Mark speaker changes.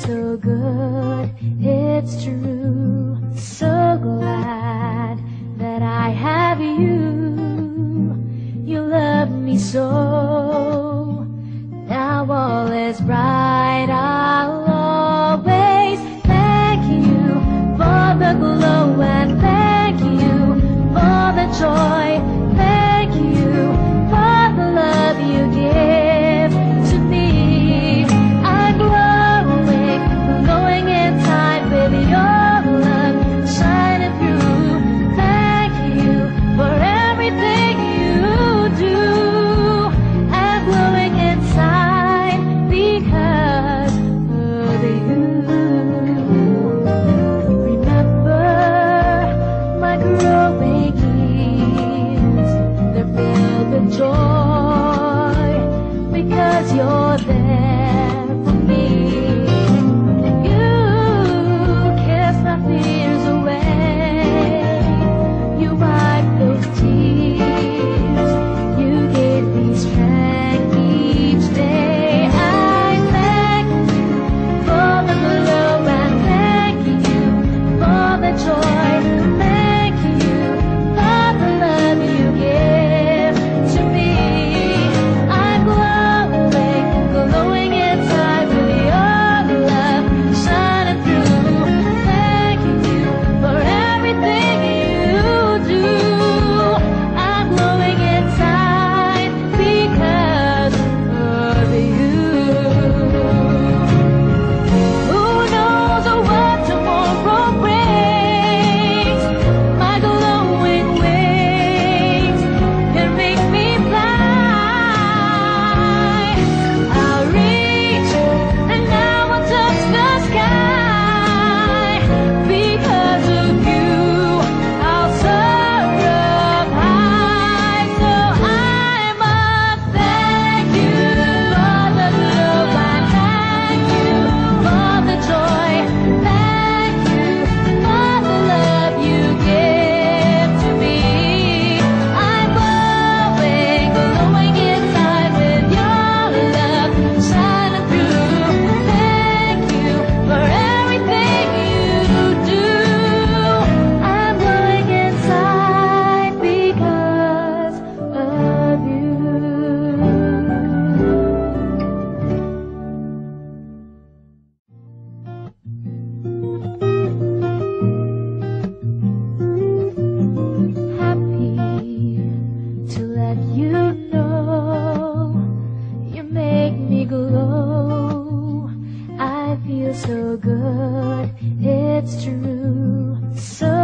Speaker 1: so good, it's true. So good, it's true. So